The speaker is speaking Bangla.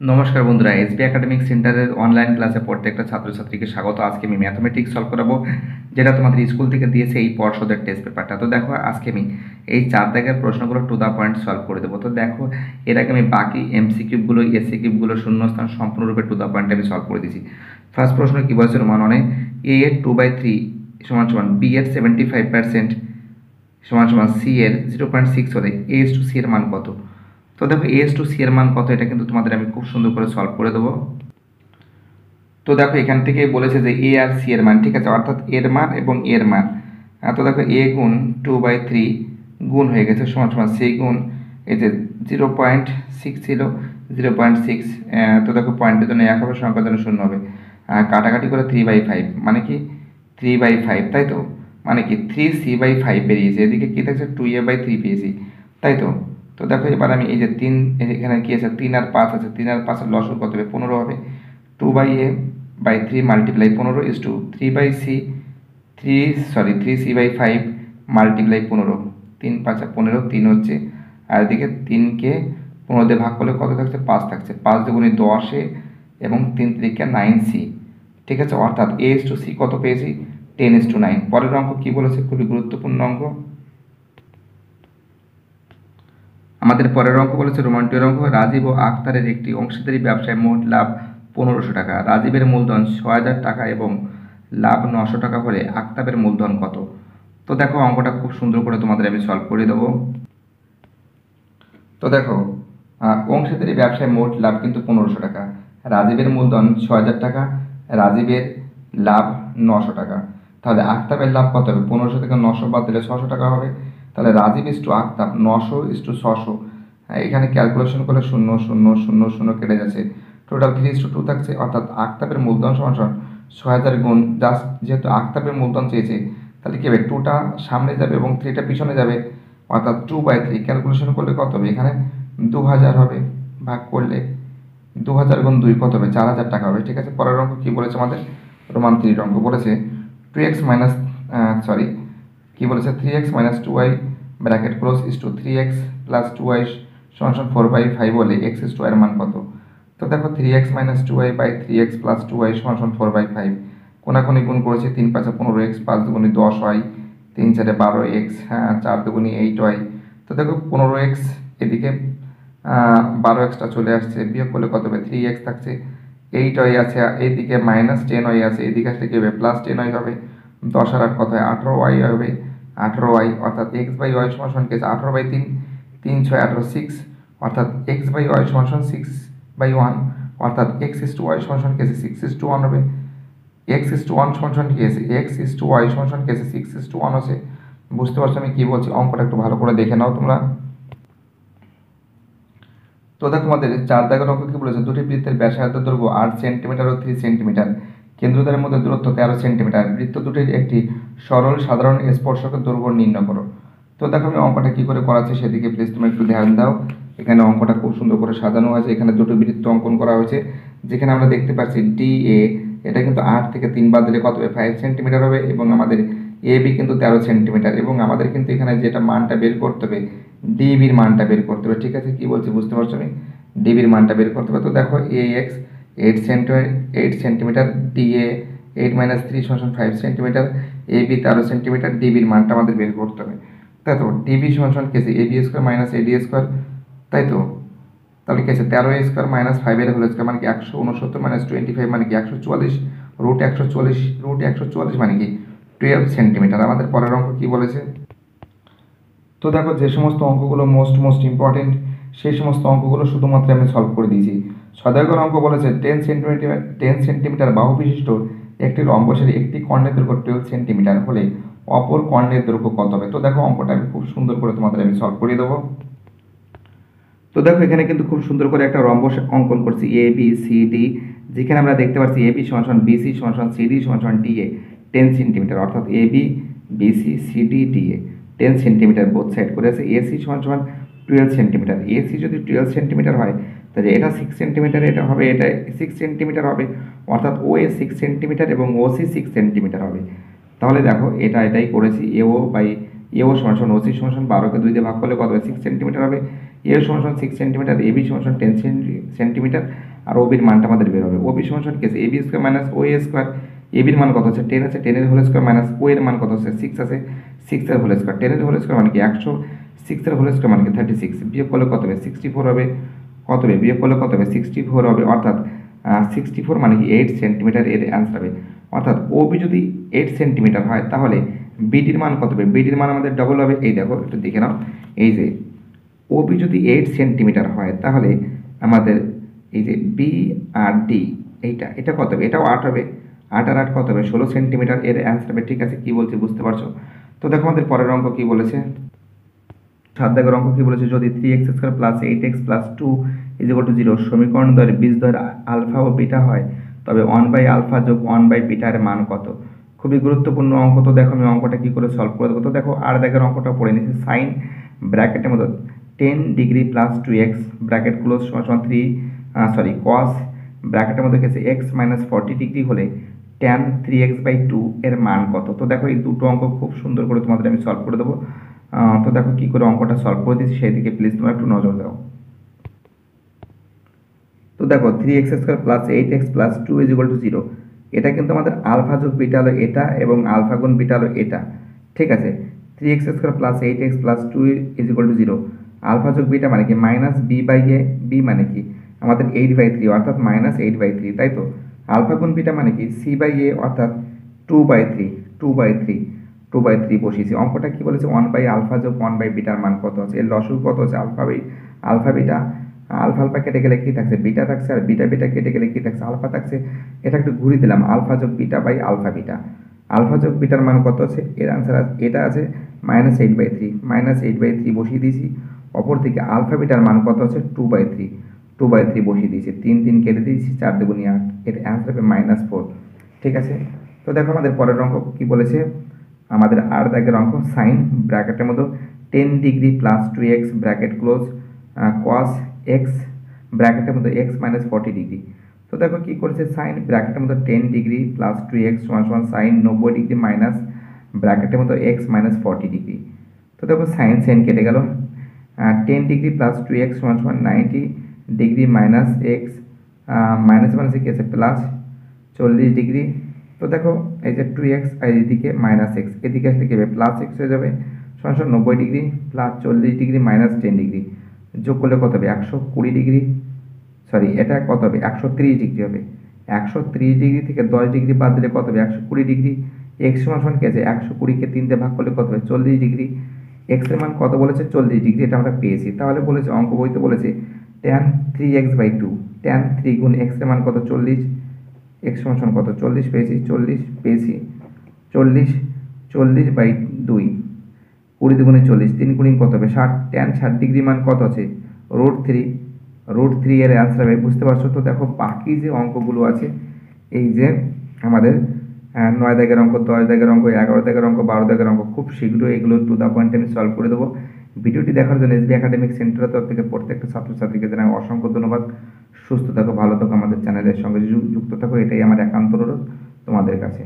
নমস্কার বন্ধুরা এসবি একাডেমিক সেন্টারের অনলাইন ক্লাসে প্রত্যেকটা ছাত্রছাত্রীকে স্বাগত। আজকে আমি ম্যাথমেটিক্স সলভ করাবো, যেটা তোমাদের স্কুল থেকে দিয়েছে এই পর্ষদের টেস্ট পেপারটা তো দেখো, আজকে আমি এই চার দাগের প্রশ্নগুলো টু দ্য পয়েন্ট সলভ করে দেবো। তো দেখো, এর আগে আমি বাকি এমসি কিউবগুলো এসি কিউবগুলো শূন্যস্থান সম্পূর্ণরূপে টু দ্য পয়েন্ট আমি সলভ করে দিয়েছি। ফার্স্ট প্রশ্ন কী বলছে রোমান অনে এ এর টু বাই থ্রি সমান সমান বি এর সেভেন্টি ফাইভ পার্সেন্ট সমান সমান সি এর জিরো পয়েন্ট সিক্স হলে এ টু সি এর মান কত? তো দেখো এস টু সি এর মান কত? এটা কিন্তু তোমাদের আমি খুব সুন্দর করে সলভ করে দেবো। তো দেখো এখান থেকে বলেছে যে এ আর সি এর মান, ঠিক আছে? অর্থাৎ এর মান এবং এর মান। তো দেখো এ গুণ টু বাই থ্রি গুণ হয়ে গেছে, সমান সমান সি গুণ এই যে জিরো পয়েন্ট সিক্স ছিল জিরো পয়েন্ট সিক্স তো দেখো পয়েন্টের জন্য এক হবে, সংখ্যার জন্য শূন্য হবে। কাটাকাটি করে থ্রি বাই ফাইভ মানে কি? থ্রি বাই ফাইভ তাই তো? মানে কি? থ্রি সি বাই ফাইভ বেরিয়েছে। এদিকে কী থাকছে টু এ বাই থ্রি পেয়েছি, তাই তো? তো দেখো, এবার আমি এই যে তিন এখানে কি আছে? তিন আর পাঁচ আছে। তিন আর পাঁচের লসর কত হবে? পনেরো হবে। Two by A by three multiply পনেরো is two three by C three sorry three C by five multiply পনেরো। তিন পাঁচা পনেরো, তিন হচ্ছে, আর এদিকে তিনকে পনেরো দিয়ে ভাগ করলে কত থাকছে? পাঁচ থাকছে। পাঁচ দুগুণে দশে এবং তিন তিরিকে নাইন সি ঠিক আছে? অর্থাৎ এ এস টু সি কত পেয়েছি? টেন এস টু নাইন পরের অঙ্ক কী বলেছে? খুবই গুরুত্বপূর্ণ অঙ্ক। আমাদের পরের অঙ্ক বলেছে রোমান্টিক অঙ্ক, রাজীব ও আখতারের একটি অংশীদারি ব্যবসায় মোট লাভ পনেরোশো টাকা। রাজীবের মূলধন ছ হাজার টাকা এবং লাভ নশো টাকা হলে আখতাবের মূলধন কত? তো দেখো, অঙ্কটা খুব সুন্দর করে তোমাদের আমি সলভ করে দেবো। তো দেখো অংশীদারি ব্যবসায় মোট লাভ কিন্তু পনেরোশো টাকা। রাজীবের মূলধন ছ হাজার টাকা, রাজীবের লাভ নশো টাকা। তাহলে আখতাবের লাভ কত হবে? পনেরোশো থেকে নশো বাদ দিলে ছশো টাকা হবে। তাহলে রাজীব ইস টু নশো ইস টু ছশো। এখানে ক্যালকুলেশন করলে শূন্য শূন্য শূন্য শূন্য কেটে যাচ্ছে। টোটাল থ্রি ইস টু থাকছে, অর্থাৎ আখতাবের মূলধন সমান সমান ছ হাজার গুণ জাস্ট যেহেতু আখতাবের মূলধন চেয়েছে, তাহলে কী হবে? টুটা সামনে যাবে এবং থ্রিটা পিছনে যাবে, অর্থাৎ টু বাই থ্রি ক্যালকুলেশন করলে কত হবে? এখানে দু হাজার হবে, ভাগ করলে দু হাজার গুণ দুই কত হবে? চার হাজার টাকা হবে, ঠিক আছে? পরের অঙ্ক কী বলেছে আমাদের? রোমান থ্রির অঙ্ক বলেছে টু এক্স মাইনাস সরি কী বলেছে? Three X minus two Y bracket close is two three X plus two Y সমান ফোর বাই ফাইভ বলে এক্স ইস টু এর মান কত? তো দেখো three X minus two Y by three X plus two Y সমান ফোর বাই ফাইভ কোনাকুনি গুণ করেছে তিন পাঁচে পনেরো এক্স পাঁচ দুগুণি দশ ওয়াই তিন চারে বারো এক্স হ্যাঁ চার দুগুণি এইট ওয়াই তো দেখো পনেরো এক্স এদিকে বারো এক্সটা চলে আসছে। বিয়োগ করলে কত হবে? থ্রি এক্স থাকছে। এইট ওয়াই আছে, এইদিকে মাইনাস টেন ওয়াই আছে, এদিকে আসলে কী হবে? প্লাস টেন ওয়াই হবে। দশ আর আট কত হয়? আঠেরো ওয়াই হবে। আঠেরো ওয়াই অর্থাৎ এক্স বাই ওয়াই সমান সমান আঠারো বাই তিন তিন ছয় আঠারো সিক্স অর্থাৎ এক্স বাই ওয়াই সমান সিক্স বাই ওয়ান অর্থাৎ এক্স ইস টু ওয়াই সমান কেছে সিক্স ইস টু ওয়ান হবে। এক্স ইস টু ওয়ান সমান সমান কি আছে? এক্স ইস টু ওয়াই সমান কেছে সিক্স ইস টু ওয়ান আছে। বুঝতে পারছ আমি কী বলছি? অঙ্কটা একটু ভালো করে দেখে নাও তোমরা। তো দেখো আমাদের চার দাগের অঙ্ক কি বলেছে? দুটি বৃত্তের ব্যাসার্ধ দৈর্ঘ্য আট সেন্টিমিটার ও থ্রি সেন্টিমিটার কেন্দ্রদ্বয়ের মধ্যে দূরত্ব তেরো সেন্টিমিটার বৃত্ত দুটির একটি সরল, সাধারণ স্পর্শকের দৈর্ঘ্য নির্ণয় করো তো দেখো আমি অঙ্কটা কী করে করাচ্ছি সেদিকে প্লিজ তুমি একটু ধ্যান দাও। এখানে অঙ্কটা খুব সুন্দর করে সাজানো হয়েছে এখানে দুটো বৃত্ত অঙ্কন করা হয়েছে। যেখানে আমরা দেখতে পাচ্ছি ডি এ এটা কিন্তু আট থেকে তিন বাদ দিলে কত হবে? ফাইভ সেন্টিমিটার হবে এবং আমাদের এ বি কিন্তু তেরো সেন্টিমিটার এবং আমাদের কিন্তু এখানে যেটা মানটা বের করতে হবে ডিবির মানটা বের করতে হবে। ঠিক আছে? কি বলছি বুঝতে পারছ আমি? ডিবির মানটা বের করতে হবে। তো দেখো A X eight centimetre eight centimetre D A eight minus three সমান ফাইভ সেন্টিমিটার এ বি তেরো সেন্টিমিটার ডিবির মানটা আমাদের বের করতে হবে। তাই তো ডিবি সমান সমান কেসি A B square minus AD square তাই তো? তাহলে কি আছে তেরো এ স্কোয়ার মাইনাস ফাইভের হোল স্কোয়ার মানে কি একশো উনসত্তর মাইনাস টোয়েন্টি ফাইভ মানে কি একশো চুয়াল্লিশ? রুট একশো চল্লিশ রুট একশো চুয়াল্লিশ মানে কি টুয়েলভ সেন্টিমিটার আমাদের পরের অঙ্ক কী বলেছে? তো দেখো, যে সমস্ত অঙ্কগুলো মোস্ট মোস্ট ইম্পর্টেন্ট সেই সমস্ত অঙ্কগুলো শুধুমাত্র আমি সলভ করে দিয়েছি। সদাগর অঙ্ক বলেছে টেন সেন্টিমিটার টেন সেন্টিমিটার বাহু বিশিষ্ট একটি রম্বসের একটি কর্ণের দৈর্ঘ্য টুয়েলভ সেন্টিমিটার হলে অপর কর্ণের দৈর্ঘ্য কত হবে? তো দেখো অঙ্কটা আমি খুব সুন্দর করে তোমাদের আমি সলভ করে দেবো। তো দেখো এখানে কিন্তু খুব সুন্দর করে একটা রম্বস অঙ্কন করছি এ বি সি ডি যেখানে আমরা দেখতে পাচ্ছি এ বি সমান সমান বিসি সমান সমান সিডি সমান সমান ডিএ টেন সেন্টিমিটার অর্থাৎ A B BC CD DA ten centimetre both side করে আছে। এসি সমান সমান টুয়েলভ সেন্টিমিটার এসি যদি টুয়েলভ সেন্টিমিটার হয় তাহলে এটা সিক্স সেন্টিমিটার এটা হবে, এটা সিক্স সেন্টিমিটার হবে, অর্থাৎ ও এ সিক্স সেন্টিমিটার এবং ওসি সিক্স সেন্টিমিটার হবে। তাহলে দেখো, এটা এটাই করেছি এও বাই এও ওসি সমান সমান বারোকে দুই দিয়ে ভাগ করলে কত হবে? সিক্স সেন্টিমিটার হবে। এ সমান সিক্স সেন্টিমিটার এবি সমান টেন সেন্টিমিটার আর ওবির মানটা আমাদের বের হবে। ওবি সমান সমান কি আছে AB square minus O A square এবির মান কত হচ্ছে? টেন আছে টেনের হোল স্কোয়ার মাইনাস ও এর মান কত হচ্ছে? সিক্স আছে সিক্সের হোল স্কোয়ার টেনের হোল স্কোয়ার মানে কি? একশো সিক্সের হোল স্কোয়ার মানে কি? থার্টি সিক্স বিয়োগ করলে কত হবে? সিক্সটি ফোর হবে। কত হবে বিয়োগ করলে কত হবে সিক্সটি ফোর হবে। অর্থাৎ সিক্সটি ফোর মানে কি এইট সেন্টিমিটার এর অ্যান্সার হবে। অর্থাৎ ওবি যদি এইট সেন্টিমিটার হয়, তাহলে বিডির মান কত হবে বিডির মান আমাদের ডবল হবে। এই দেখো, একটু দেখে নাও। এই যে ওবি যদি এইট সেন্টিমিটার হয়, তাহলে আমাদের এই যে বি আর ডি এইটা, এটা কত হবে এটাও আট হবে। আট আর আট কত হবে ষোলো সেন্টিমিটার এর অ্যান্সার হবে। ঠিক আছে? কী বলছে বুঝতে পারছ? তো দেখো আমাদের পরের অঙ্ক কী বলেছে? সাত দাগের অঙ্ক কী বলেছে? যদি three x square plus eight x plus two is equal to zero সমীকরণ দ্বয়ের বীজ দ্বয়ের আলফা ও বিটা হয়, তবে ওয়ান বাই আলফা যোগ ওয়ান বাই বিটার মান কত? খুবই গুরুত্বপূর্ণ অঙ্ক তো দেখো, আমি অঙ্কটা কী করে সলভ করে দেবো? তো দেখো, আর দাগের অঙ্কটা পড়ে নিচ্ছি সাইন ব্র্যাকেটের মতো ten degree plus two x bracket close সমান থ্রি সরি কস ব্র্যাকেটের মধ্যে গেছে এক্স মাইনাস ফর্টি ডিগ্রি হলে tan three x by two এর মান কত? তো দেখো, এই দুটো অঙ্ক খুব সুন্দর করে তোমাদের আমি সলভ করে দেবো। তো দেখো কী করে অঙ্কটা সলভ করে দিচ্ছি সেই দিকে প্লিজ তোমরা একটু নজর দাও। তো দেখো three x square plus eight x plus two is equal to zero এটা কিন্তু আমাদের আলফা যোগ বিটা হলো এটা এবং আলফা গুণ বিটা হলো এটা ঠিক আছে? Three x square plus eight x plus two is equal to zero alpha যোগ বিটা মানে কি? Minus b by a b মানে কি? আমাদের এইট বাই থ্রি অর্থাৎ মাইনাস এইট বাই থ্রি তাই তো? আলফা গুণ বিটা মানে কি? সি বাই এ অর্থাৎ two by three two by three two by three বসিয়েছি। অঙ্কটা কি বলেছে? ওয়ান বাই আলফা যোগ ওয়ান বাই বিটার মান কত আছে? এর লসু কত আছে? Alpha by alpha beta alpha alpha কেটে গেলে কী থাকছে? বিটা থাকছে আর বিটা বিটা কেটে গেলে কী থাকছে? আলফা থাকছে। এটা একটু ঘুরিয়ে দিলাম। আলফা যোগ beta by alpha beta alpha যোগ বিটার মান কত আছে? এর আনসার এটা আছে minus eight by three minus eight by three বসিয়ে দিয়েছি। অপর দিকে আলফা বিটার মান কত আছে? Two by three two by three বসিয়ে দিয়েছি। তিন তিন কেটে দিয়েছি, চার দুগুনি আট। এর অ্যান্সার হবে মাইনাস ফোর ঠিক আছে? তো দেখো আমাদের পরের অঙ্ক কী বলেছে? আমাদের আর দাগের অঙ্ক সাইন ব্র্যাকেটের মতো ten degree plus two x bracket close cos x ব্র্যাকেটের মধ্যে এক্স মাইনাস ফর্টি ডিগ্রি তো দেখো কী করেছে সাইন ব্র্যাকেটের মধ্যে ten degree plus two x সমান সমান সাইন নব্বই ডিগ্রি মাইনাস ব্র্যাকেটের মতো এক্স মাইনাস ফর্টি ডিগ্রি তো দেখো সাইন সাইন কেটে গেল। Ten degree plus two x সমান সমান ninety degree minus x minus মাইনাসে কী আছে প্লাস চল্লিশ ডিগ্রি তো দেখো, এই যে টু এক্স আর এদিকে মাইনাস এক্স এদিকে আসলে কী হবে? প্লাস এক্স হয়ে যাবে, সমান নব্বই ডিগ্রি প্লাস চল্লিশ ডিগ্রি মাইনাস টেন ডিগ্রি যোগ করলে কত হবে? একশো কুড়ি ডিগ্রি সরি এটা কত হবে? একশো তিরিশ ডিগ্রি হবে। একশো তিরিশ ডিগ্রি থেকে দশ ডিগ্রি বাদ দিলে কত হবে? একশো কুড়ি ডিগ্রি এক্স সমান সমান কি আছে? একশো কুড়িকে তিনটে ভাগ করলে কত হবে? চল্লিশ ডিগ্রি এক্সের মান কত বলেছে? চল্লিশ ডিগ্রি এটা আমরা পেয়েছি। তাহলে বলেছে, অঙ্ক বইতে বলেছে tan three x by two tan three গুণ এক্সের মান কত? চল্লিশ এক্স সমান কত? চল্লিশ পেয়েছি চল্লিশ পেয়েছি, চল্লিশ চল্লিশ বাই দুই, কুড়ি দুগুণে চল্লিশ, তিন কুড়ি কত হবে? ষাট ট্যান ষাট ডিগ্রি মান কত আছে? রুট থ্রি রুট থ্রি এর অ্যান্সার হবে, বুঝতে পারছ তো? দেখো বাকি যে অঙ্কগুলো আছে, এই যে আমাদের নয় দাগের অঙ্ক, দশ দাগের অঙ্ক, এগারো দাগের অঙ্ক, বারো দাগের অঙ্ক, খুব শীঘ্রই এগুলো টু দ্য পয়েন্ট আমি সলভ করে দেবো। ভিডিওটি দেখার জন্য এসবি একাডেমিক সেন্টারের তরফ থেকে প্রত্যেকটা ছাত্রছাত্রীকে জানাই অসংখ্য ধন্যবাদ। সুস্থ থাকো, ভালো থাকো আমাদের চ্যানেলের সঙ্গে যুক্ত থাকো, এটাই আমার একান্ত অনুরোধ তোমাদের কাছে।